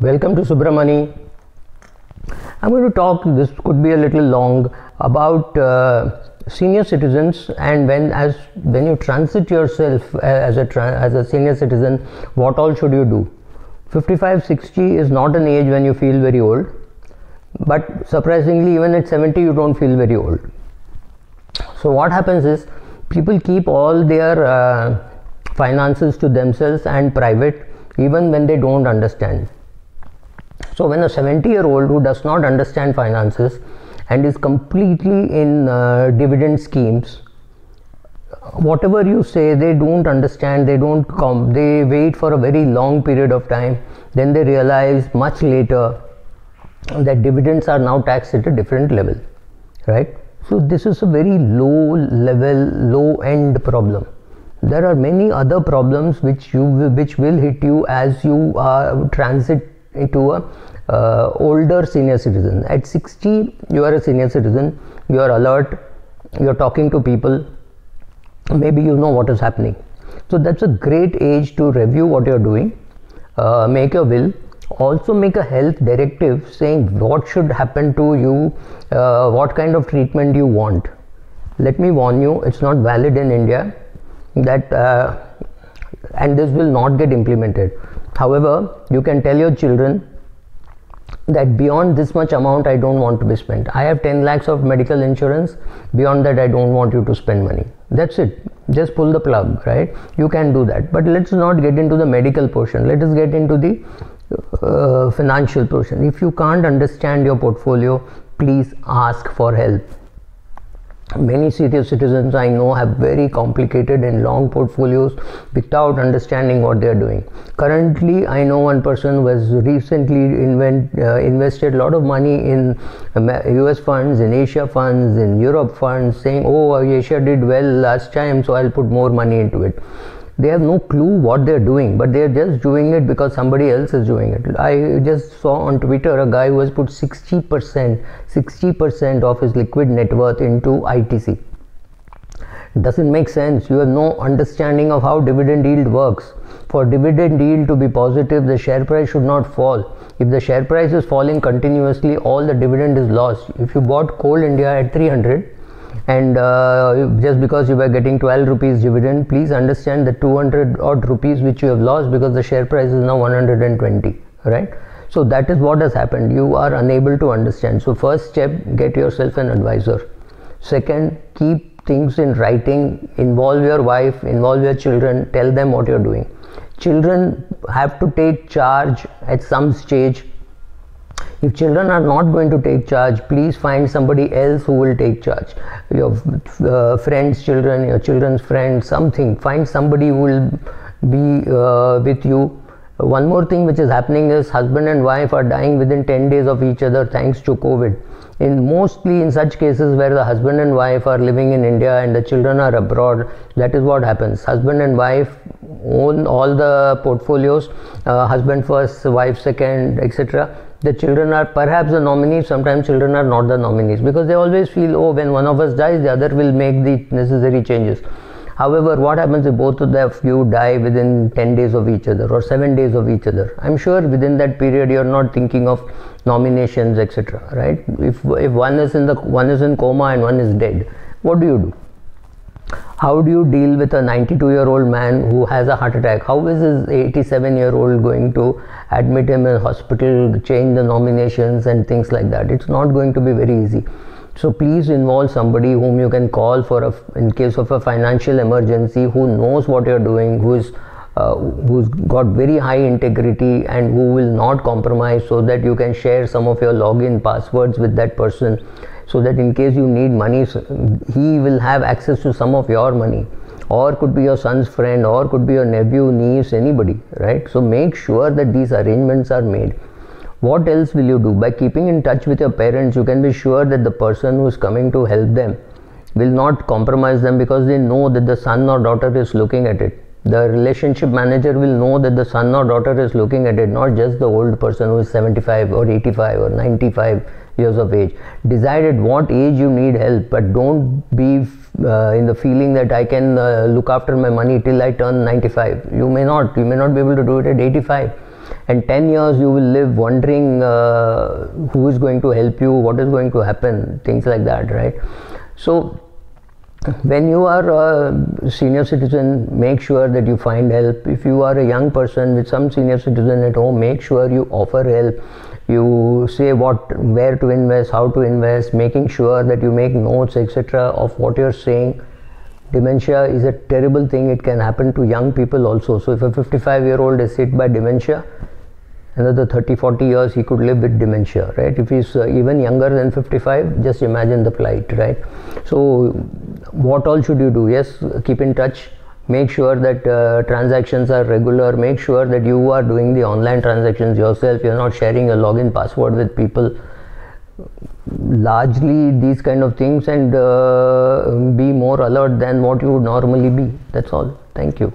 Welcome to Subramoney. I'm going to talk, this could be a little long, about uh, senior citizens and when as when you transit yourself uh, as a as a senior citizen, what all should you do? 55 60 is not an age when you feel very old, but surprisingly, even at 70, you don't feel very old. So, what happens is people keep all their uh, finances to themselves and private even when they don't understand so when a 70 year old who does not understand finances and is completely in uh, dividend schemes whatever you say they don't understand they don't come they wait for a very long period of time then they realize much later that dividends are now taxed at a different level right? So this is a very low level low end problem. There are many other problems which you which will hit you as you uh, transit into a uh, older senior citizen. At 60 you are a senior citizen. You are alert. You are talking to people. Maybe you know what is happening. So that's a great age to review what you're doing. Uh, make a will. Also make a health directive saying what should happen to you uh, what kind of treatment you want. Let me warn you it's not valid in india that uh, and this will not get implemented however you can tell your children that beyond this much amount I don't want to be spent. I have 10 lakhs of medical insurance. Beyond that, I don't want you to spend money. That's it. Just pull the plug, right? You can do that. But let's not get into the medical portion. Let us get into the uh, financial portion. If you can't understand your portfolio, please ask for help many senior citizens I know have very complicated and long portfolios without understanding what they are doing. Currently, I know one person who has recently invent, uh, invested a lot of money in US funds, in Asia funds, in Europe funds, saying, Oh, Asia did well last time, so I'll put more money into it they have no clue what they're doing but they're just doing it because somebody else is doing it. I just saw on twitter a guy who has put 60% 60% of his liquid net worth into itc doesn't make sense. You have no understanding of how dividend yield works. For dividend yield to be positive the share price should not fall. If the share price is falling continuously all the dividend is lost. If you bought coal india at 300 and uh, just because you were getting 12 rupees dividend please understand the 200 odd rupees which you have lost because the share price is now 120 right? So that is what has happened. You are unable to understand. So first step get yourself an advisor. Second keep things in writing. Involve your wife involve your children. Tell them what you're doing. Children have to take charge at some stage if children are not going to take charge please find somebody else who will take charge. Your uh, friends children your children's friends something. Find somebody who will be uh, with you. One more thing which is happening is husband and wife are dying within 10 days of each other thanks to covid. In mostly in such cases where the husband and wife are living in india and the children are abroad that is what happens. Husband and wife own all the portfolios uh, husband first wife second etc the children are perhaps the nominees sometimes children are not the nominees because they always feel oh when one of us dies the other will make the necessary changes. However what happens if both of you die within 10 days of each other or 7 days of each other? I'm sure within that period you're not thinking of nominations etc right? If if one is in the one is in coma and one is dead what do you do how do you deal with a 92 year old man who has a heart attack? How is his 87 year old going to admit him in hospital change the nominations and things like that? It's not going to be very easy. So please involve somebody whom you can call for a, in case of a financial emergency who knows what you're doing who is uh, who's got very high integrity and who will not compromise so that you can share some of your login passwords with that person so that in case you need money he will have access to some of your money. Or could be your son's friend or could be your nephew niece anybody right? So make sure that these arrangements are made. What else will you do? By keeping in touch with your parents you can be sure that the person who is coming to help them will not compromise them because they know that the son or daughter is looking at it. The relationship manager will know that the son or daughter is looking at it not just the old person who is 75 or 85 or 95 years of age. Decide at what age you need help but don't be uh, in the feeling that i can uh, look after my money till i turn 95 you may not you may not be able to do it at 85 and 10 years you will live wondering uh, who is going to help you what is going to happen things like that right? So when you are a senior citizen make sure that you find help. If you are a young person with some senior citizen at home make sure you offer help you say what where to invest how to invest making sure that you make notes etc of what you're saying. Dementia is a terrible thing. It can happen to young people also. So if a 55 year old is hit by dementia another 30 40 years he could live with dementia right? If he's uh, even younger than 55 just imagine the plight right? So what all should you do? Yes keep in touch make sure that uh, transactions are regular. Make sure that you are doing the online transactions yourself. You're not sharing a login password with people. Largely these kind of things and uh, be more alert than what you would normally be. That's all. Thank you